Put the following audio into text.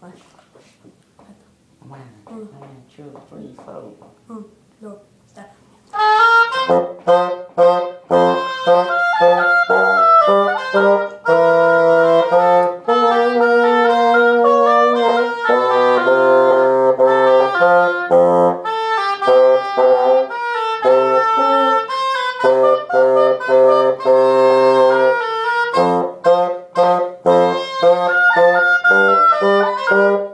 One, one, two, three, four. うん、どうした。Thank you. Thank you.